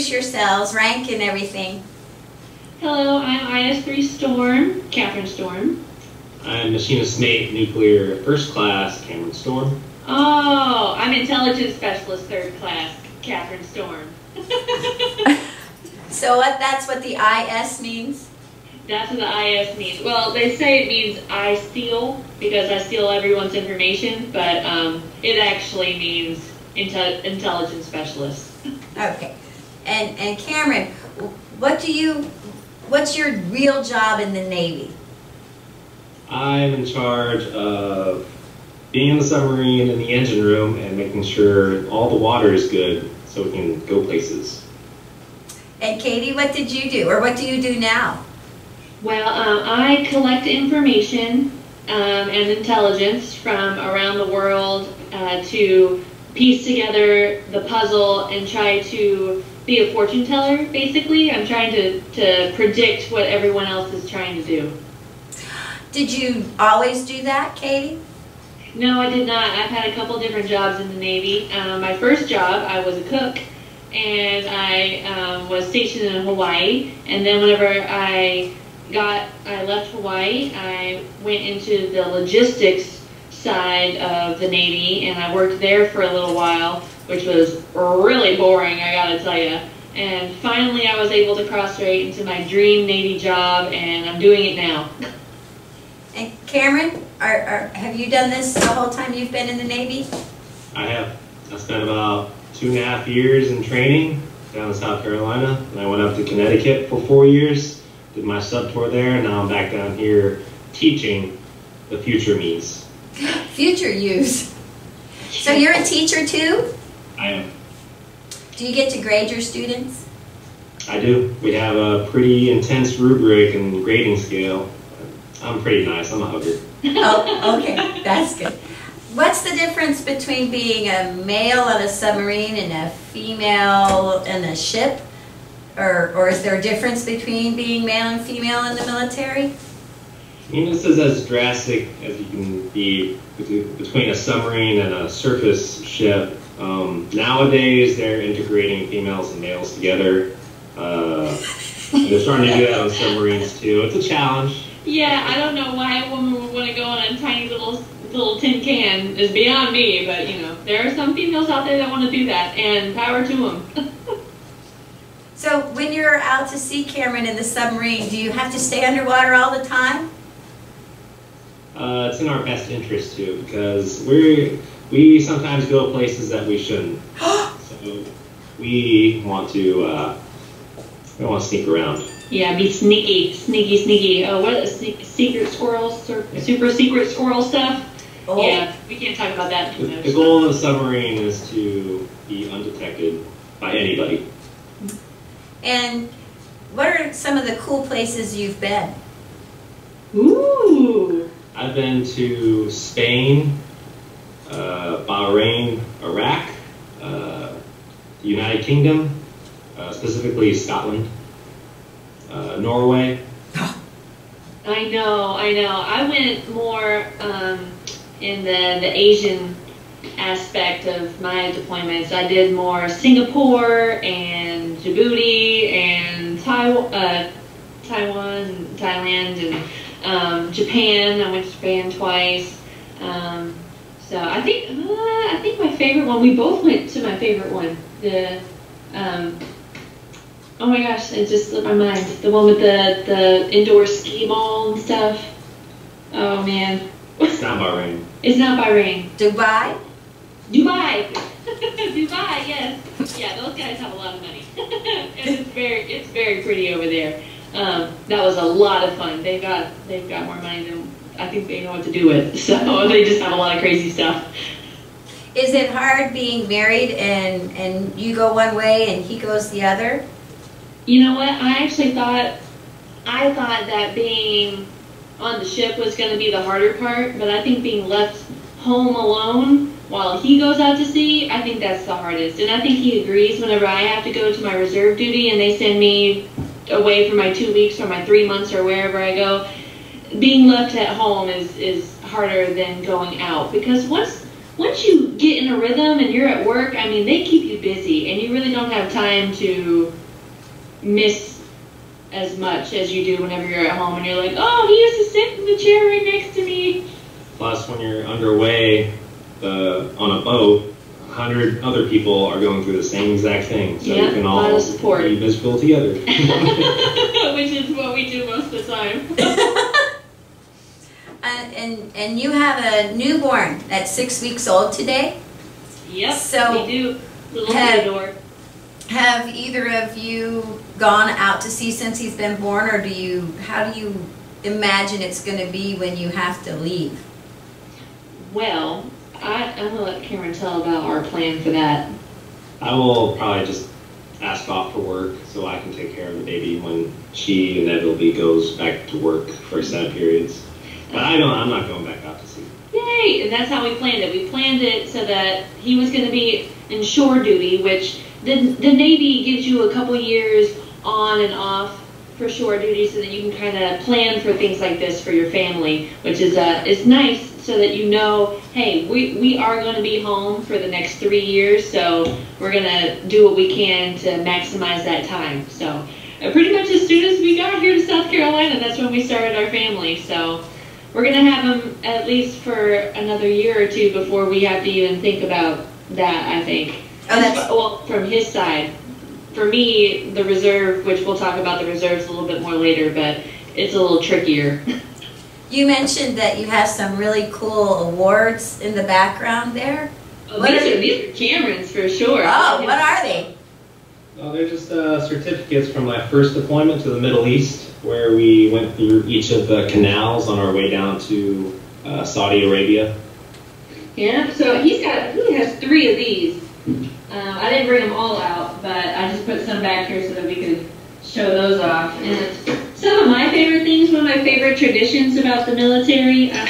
introduce yourselves, rank and everything. Hello, I'm IS-3 Storm, Catherine Storm. I'm Machinist Mate Nuclear First Class, Cameron Storm. Oh, I'm Intelligence Specialist Third Class, Catherine Storm. So what, that's what the IS means? That's what the IS means. Well, they say it means I steal because I steal everyone's information, but um, it actually means inte- intelligence specialist. Okay. And, and Cameron, what do you, what's your real job in the Navy? I'm in charge of being in the submarine in the engine room and making sure all the water is good so we can go places. And Katie, what did you do, or what do you do now? Well, um, I collect information um, and intelligence from around the world uh, to piece together the puzzle and try to be a fortune teller, basically. I'm trying to, to predict what everyone else is trying to do. Did you always do that, Katie? No, I did not. I've had a couple different jobs in the Navy. Um, my first job, I was a cook, and I um, was stationed in Hawaii. And then whenever I got, I left Hawaii, I went into the logistics side of the Navy, and I worked there for a little while, which was really boring, I gotta tell you. And finally, I was able to cross right into my dream Navy job, and I'm doing it now. And Cameron, are, are, have you done this the whole time you've been in the Navy? I have. I spent about two and a half years in training down in South Carolina, and I went up to Connecticut for four years, did my sub tour there, and now I'm back down here teaching the future me's. Future use. So you're a teacher too? I am. Do you get to grade your students? I do. We have a pretty intense rubric and grading scale. I'm pretty nice. I'm a hugger. Oh, okay, that's good. What's the difference between being a male on a submarine and a female in a ship? Or, or is there a difference between being male and female in the military? I mean, this is as drastic as you can be between a submarine and a surface ship. Um, nowadays, they're integrating females and males together. Uh, they're starting to do that on submarines too. It's a challenge. Yeah, I don't know why a woman would want to go on a tiny little little tin can is beyond me, but you know, there are some females out there that want to do that, and power to them. So when you're out to sea, Cameron, in the submarine, do you have to stay underwater all the time? Uh, it's in our best interest too because we we sometimes go places that we shouldn't. so we want to uh, we want to sneak around. yeah, be sneaky, sneaky, sneaky. Oh, what is it? secret squirrels, or super secret squirrel stuff? Oh, Yeah, we can't talk about that The, too much. the goal of the submarine is to be undetected by anybody. And what are some of the cool places you've been? Ooh. I've been to Spain, uh, Bahrain, Iraq, uh, United Kingdom, uh, specifically Scotland, uh, Norway. I know, I know. I went more um, in the, the Asian aspect of my deployments. I did more Singapore and Djibouti and Taiwan, uh, Taiwan, and Thailand, and um, Japan. I went to Japan twice. Um, so I think uh, I think my favorite one. We both went to my favorite one. The um, oh my gosh, it just slipped my mind. The one with the the indoor ski ball and stuff. Oh man, It's not Bahrain. it's not Bahrain. Dubai? Dubai. Dubai, yes. Yeah, those guys have a lot of money. and it's very it's very pretty over there. Um, that was a lot of fun. They've got they've got more money than I think they know what to do with. So they just have a lot of crazy stuff. Is it hard being married and, and you go one way and he goes the other? You know what? I actually thought I thought that being on the ship was going to be the harder part, but I think being left home alone while he goes out to sea, I think that's the hardest. And I think he agrees whenever I have to go to my reserve duty and they send me away for my two weeks or my three months or wherever I go, being left at home is, is harder than going out because once once you get in a rhythm and you're at work, I mean, they keep you busy, and you really don't have time to miss as much as you do whenever you're at home and you're like, oh, he used to sit in the chair right next to me. Plus, when you're underway uh, on a boat, a hundred other people are going through the same exact thing. So Yeah, you can all be visible together. Which is what we do most of the time. Uh, and, and you have a newborn that's six weeks old today. Yep, So, we do. Little have- Theodore. Have either of you gone out to sea since he's been born, or do you, how do you imagine it's gonna be when you have to leave? Well, I, I'm gonna let Cameron tell about our plan for that. I will probably just ask off for work so I can take care of the baby when she inevitably goes back to work for extended periods. But I don't. I'm not going back out to sea. Yay! And that's how we planned it. We planned it so that he was going to be in shore duty, which the, the Navy gives you a couple years on and off for shore duty so that you can kind of plan for things like this for your family, which is uh, is nice so that you know, hey, we, we are going to be home for the next three years, so we're going to do what we can to maximize that time. So uh, pretty much as soon as we got here to South Carolina, that's when we started our family. So we're gonna have him at least for another year or two before we have to even think about that. I think. Oh, that's- well from his side. For me, the reserve, which we'll talk about the reserves a little bit more later, but it's a little trickier. You mentioned that you have some really cool awards in the background there. Oh, these are- are these are Cameron's for sure. Oh, what are they? Oh, they're just uh, certificates from my first deployment to the Middle East, where we went through each of the canals on our way down to uh, Saudi Arabia. Yeah, so he's got he has three of these. Um, I didn't bring them all out, but I just put some back here so that we could show those off. And some of my favorite things, one of my favorite traditions about the military. Uh,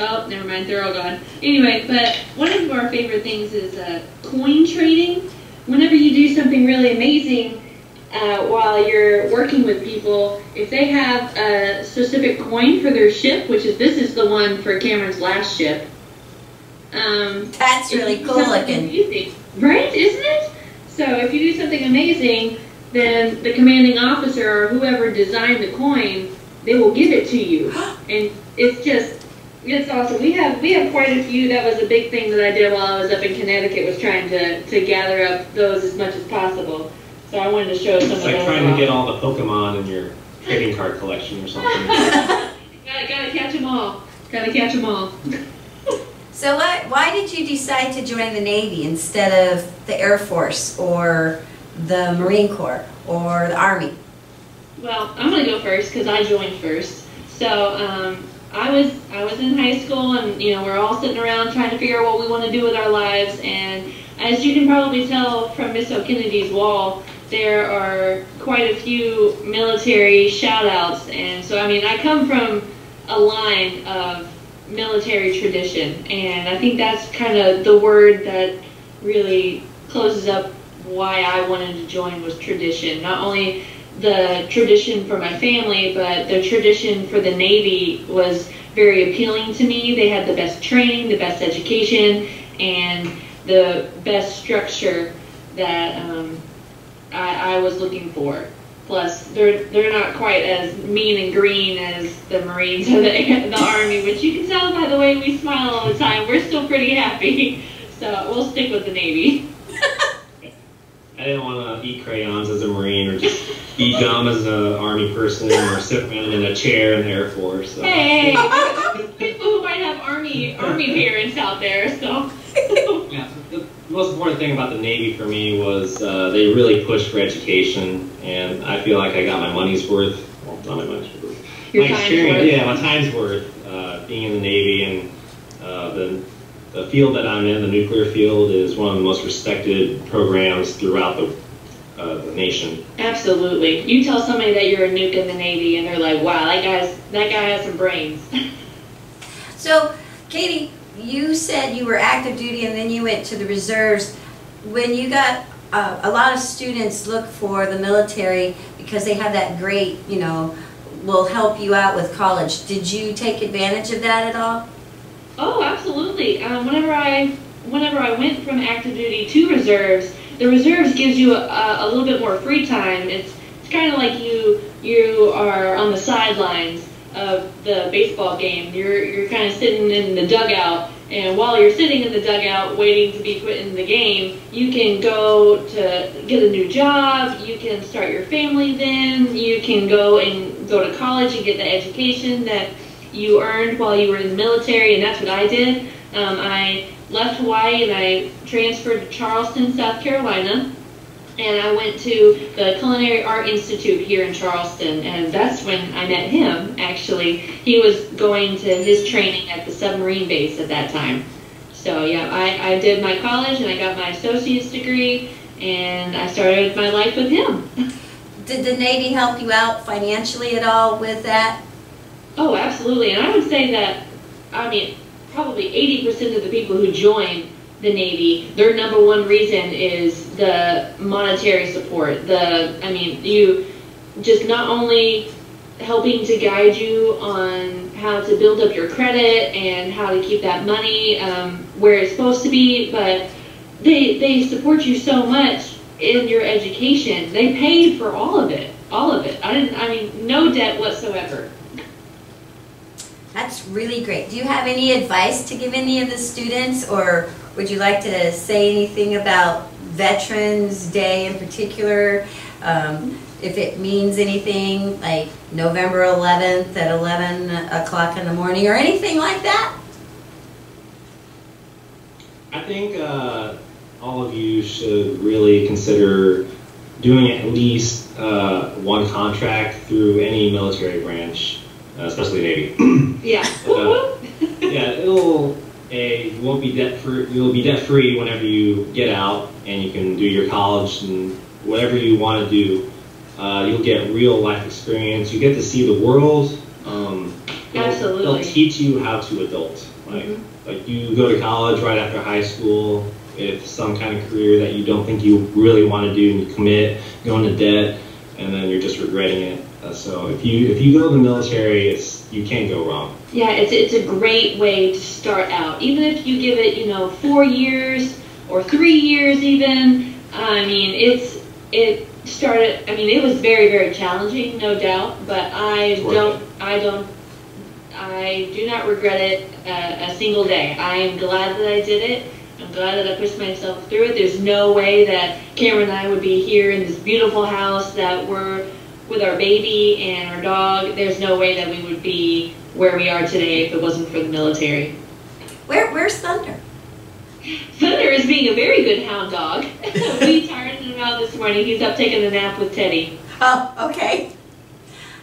oh, never mind, they're all gone. Anyway, but one of our favorite things is uh, coin trading. Whenever you do something really amazing. Uh, while you're working with people, if they have a specific coin for their ship, which is this is the one for Cameron's last ship, um, That's really cool looking. amazing- Right, isn't it? So if you do something amazing, then the commanding officer or whoever designed the coin, they will give it to you. And it's just, it's awesome. We have we have quite a few. That was a big thing that I did while I was up in Connecticut was trying to, to gather up those as much as possible. So I wanted to show some It's of like those trying to get all the Pokemon in your trading card collection or something. gotta, gotta catch them all. Gotta catch them all. So what, why did you decide to join the Navy instead of the Air Force or the Marine Corps or the Army? Well, I'm gonna go first because I joined first. So um, I was I was in high school, and you know we're all sitting around trying to figure out what we want to do with our lives. And as you can probably tell from Miss O'Kennedy's wall, there are quite a few military shout-outs. And so I mean I come from a line of military tradition, and I think that's kind of the word that really closes up why I wanted to join was tradition. Not only the tradition for my family, but the tradition for the Navy was very appealing to me. They had the best training, the best education, and the best structure that um, I, I was looking for. Plus, they're they're not quite as mean and green as the Marines or the, the Army, which you can tell by the way we smile all the time. We're still pretty happy, so we'll stick with the Navy. I didn't want to eat crayons as a Marine or just be dumb as an Army person or sit around in a chair in the Air Force. So. Hey, people who might have army army parents out there. So Yeah, the most important thing about the Navy for me was uh, they really pushed for education, and I feel like I got my money's worth. Well, not my money's worth. Your my time's experience, worth. yeah, my time's worth uh, being in the Navy and uh, the the field that I'm in, the nuclear field, is one of the most respected programs throughout the uh, the nation. absolutely, you tell somebody that you're a nuke in the Navy, and they're like, "Wow, that guy's that guy has some brains." So, Katie, you said you were active duty and then you went to the reserves. When you got, uh, a lot of students look for the military because they have that great, you know, will help you out with college. Did you take advantage of that at all? Oh, absolutely. Um, whenever I whenever I went from active duty to reserves, the reserves gives you a, a little bit more free time. It's it's kind of like you you are on the sidelines of the baseball game. You're you're kind of sitting in the dugout, and while you're sitting in the dugout waiting to be put in the game, you can go to get a new job. You can start your family. Then you can go and go to college and get the education that you earned while you were in the military, and that's what I did. Um, I left Hawaii and I transferred to Charleston, South Carolina and I went to the Culinary Art Institute here in Charleston, and that's when I met him. Actually, he was going to his training at the submarine base at that time. So yeah, I, I did my college and I got my associate's degree, and I started my life with him. Did the Navy help you out financially at all with that? Oh, absolutely, and I would say that, I mean, probably 80% of the people who join the Navy, their number one reason is the monetary support. The, I mean, you just not only helping to guide you on how to build up your credit and how to keep that money um, where it's supposed to be, but they they support you so much in your education. They paid for all of it, all of it. I didn't. I mean, no debt whatsoever. That's really great. Do you have any advice to give any of the students, or would you like to say anything about Veterans Day in particular? Um, if it means anything, like November 11th at 11 o'clock in the morning, or anything like that? I think uh, all of you should really consider doing at least uh, one contract through any military branch, uh, especially Navy. Yeah. Uh, yeah, it'll a you won't be debt free. You'll be debt free whenever you get out, and you can do your college and whatever you want to do. Uh, you'll get real life experience. You get to see the world. Um, they'll, Absolutely. They'll teach you how to adult. Like Mhm. like you go to college right after high school. If some kind of career that you don't think you really want to do, and you commit, go into debt, and then you're just regretting it. Uh, so if you if you go to the military, it's you can't go wrong. Yeah, it's it's a great way to start out. Even if you give it, you know, four years or three years, even. I mean, it's it started. I mean, it was very very challenging, no doubt. But I don't. I don't. I do not regret it uh, a single day. I am glad that I did it. I'm glad that I pushed myself through it. There's no way that Cameron and I would be here in this beautiful house that we're with our baby and our dog. There's no way that we would be where we are today if it wasn't for the military. Where, where's Thunder? Thunder is being a very good hound dog. we tired him out this morning. He's up taking a nap with Teddy. Oh, okay.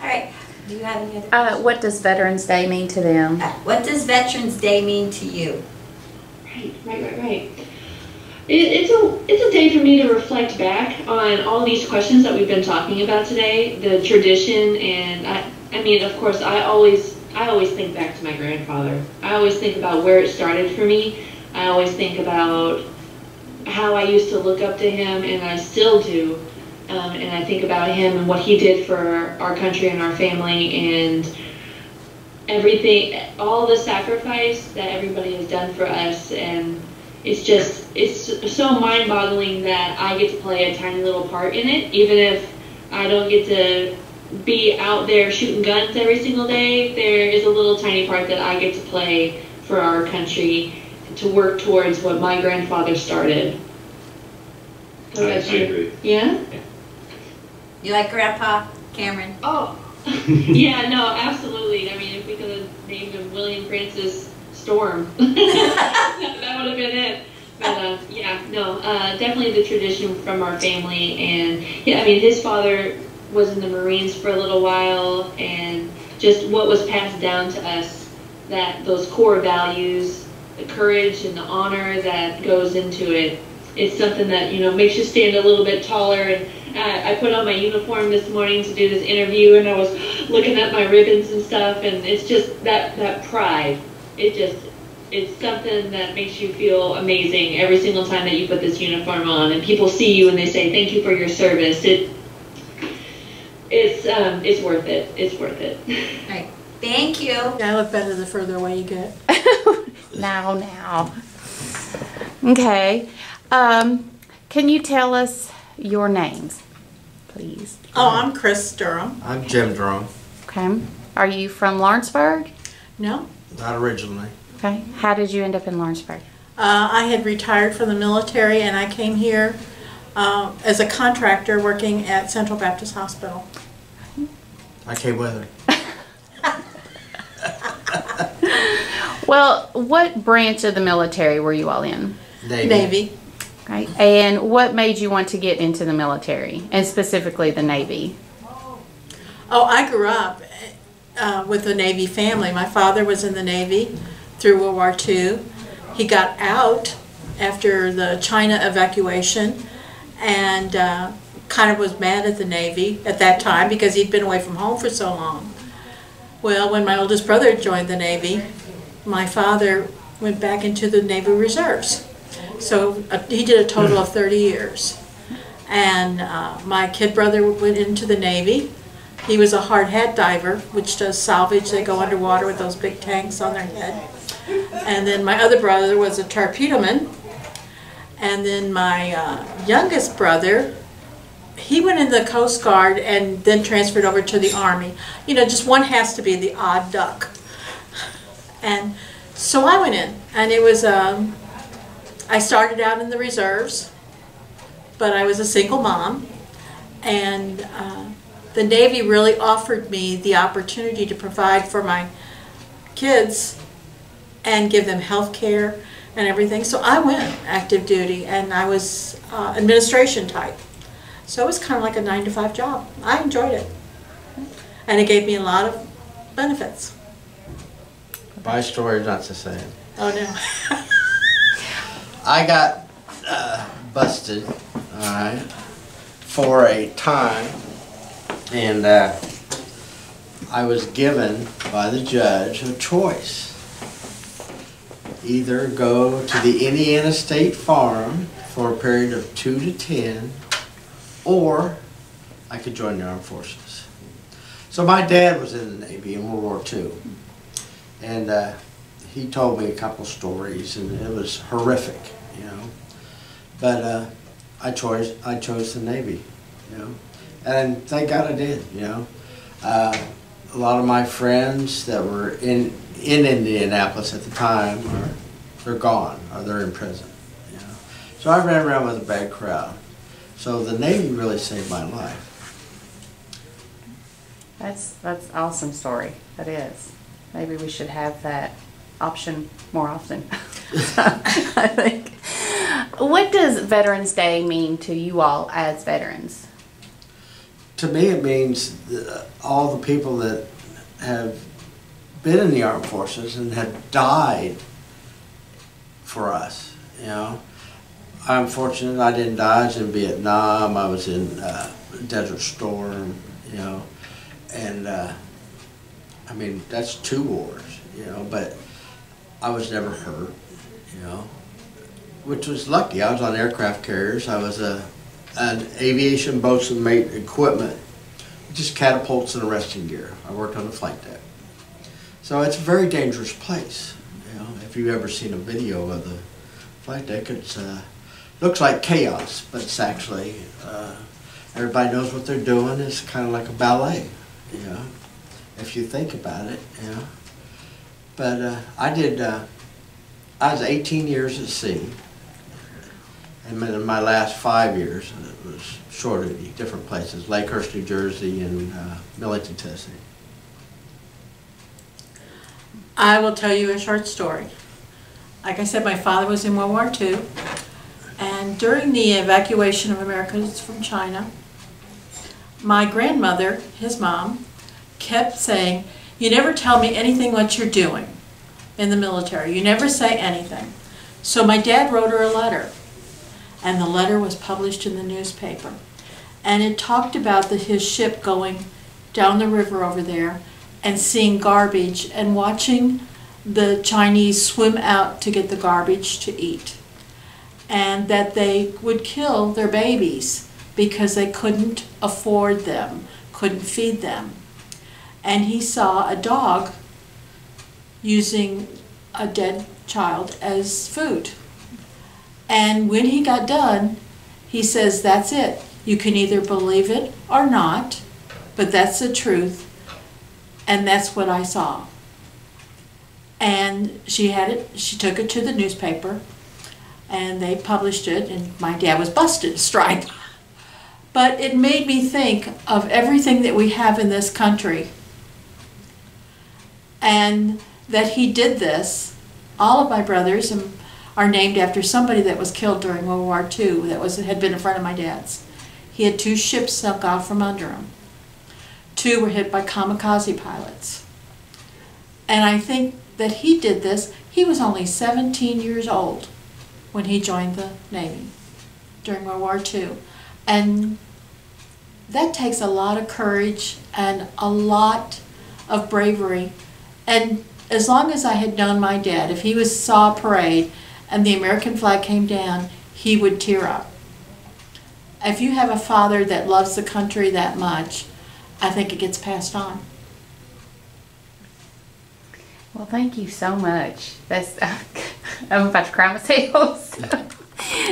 All right. Do you have any other? Uh, what does Veterans Day mean to them? Uh, What does Veterans Day mean to you? Right, right, right, right. It, it's a it's a day for me to reflect back on all these questions that we've been talking about today, the tradition, and I I mean, of course, I always I always think back to my grandfather. I always think about where it started for me. I always think about how I used to look up to him, and I still do. Um, and I think about him and what he did for our country and our family, and everything, all the sacrifice that everybody has done for us, and it's just it's so mind-boggling that I get to play a tiny little part in it, even if I don't get to be out there shooting guns every single day. There is a little tiny part that I get to play for our country to work towards what my grandfather started. What I, I about you? agree. Yeah. You like Grandpa Cameron? Oh, yeah, no, absolutely. I mean, if we could have named him William Francis Storm, that, would have been it. But uh, yeah, no, uh, definitely the tradition from our family, and yeah, I mean, his father was in the Marines for a little while, and just what was passed down to us, that those core values, the courage and the honor that goes into it, it's something that you know makes you stand a little bit taller and uh, I put on my uniform this morning to do this interview, and I was looking at my ribbons and stuff, and it's just that that pride. It just it's something that makes you feel amazing every single time that you put this uniform on, and people see you and they say thank you for your service. It it's um, it's worth it. It's worth it. All right. Thank you. Yeah, I look better the further away you get. now, now. Okay. Um, can you tell us your names, please? Oh, I'm Chris Durham. I'm Jim durham Okay. Are you from Lawrenceburg? No, not originally. Okay. How did you end up in Lawrenceburg? uh, I had retired from the military and I came here uh, as a contractor working at Central Baptist Hospital. I came with her. Well, what branch of the military were you all in? Navy. Navy. Okay. And what made you want to get into the military, and specifically the Navy? Oh, I grew up uh, with a Navy family. My father was in the Navy through World War II. He got out after the China evacuation and uh, kind of was mad at the Navy at that time because he'd been away from home for so long. Well, when my oldest brother joined the Navy, my father went back into the Navy Reserves. So uh, he did a total of 30 years. And uh, my kid brother went into the Navy. He was a hard hat diver, which does salvage. They go underwater with those big tanks on their head. And then my other brother was a torpedoman. And then my uh, youngest brother, he went in the Coast Guard and then transferred over to the Army. You know, just one has to be the odd duck. And so I went in, and it was, um, I started out in the reserves, but I was a single mom. And uh, the Navy really offered me the opportunity to provide for my kids and give them health care and everything. So I went active duty, and I was uh, administration type. So it was kind of like a nine to five job. I enjoyed it. And it gave me a lot of benefits. My story's not the same. Oh no. I got uh, busted, all right, for a time, and uh, I was given by the judge a choice. Either go to the Indiana State Farm for a period of two to ten, or I could join the armed forces. So my dad was in the Navy in World War II, and uh, he told me a couple stories, and it was horrific, you know. But uh, I chose I chose the Navy, you know, and thank God I did, you know. Uh, a lot of my friends that were in in Indianapolis at the time are they're gone or they're in prison, you know. So I ran around with a bad crowd. So the Navy really saved my life. That's that's awesome story. That is. Maybe we should have that option more often. I think. What does Veterans Day mean to you all as veterans? To me, it means that all the people that have been in the armed forces and have died for us. You know, I'm fortunate I didn't die. I was in Vietnam. I was in uh, Desert Storm. You know, and uh, I mean that's two wars. You know, but I was never hurt. You know, which was lucky. I was on aircraft carriers. I was a an aviation boatswain mate equipment, just catapults and arresting gear. I worked on the flight deck. So it's a very dangerous place. You know, if you've ever seen a video of the flight deck, it uh, looks like chaos, but it's actually uh, everybody knows what they're doing. It's kind of like a ballet, you know, if you think about it, you know. But uh, I did. Uh, I was 18 years at sea, and in my last five years, it was short of different places: Lakehurst, New Jersey, and uh, Millington, Tennessee. I will tell you a short story. Like I said, my father was in World War II, and during the evacuation of Americans from China, my grandmother, his mom, kept saying, You never tell me anything what you're doing in the military. You never say anything. So my dad wrote her a letter, and the letter was published in the newspaper. And it talked about the, his ship going down the river over there and seeing garbage and watching the Chinese swim out to get the garbage to eat. And that they would kill their babies because they couldn't afford them, couldn't feed them. And he saw a dog using a dead child as food. And when he got done, he says, That's it. You can either believe it or not, but that's the truth. And that's what I saw. And she had it, she took it to the newspaper, and they published it, and my dad was busted, strike. But it made me think of everything that we have in this country. And that he did this. All of my brothers and are named after somebody that was killed during World War II that was had been a friend of my dad's. He had two ships sunk out from under him. Two were hit by kamikaze pilots. And I think that he did this. He was only 17 years old when he joined the Navy during World War II. And that takes a lot of courage and a lot of bravery. And as long as I had known my dad, if he was saw a parade and the American flag came down, he would tear up. If you have a father that loves the country that much, I think it gets passed on. Well, thank you so much. That's I'm about to cry myself.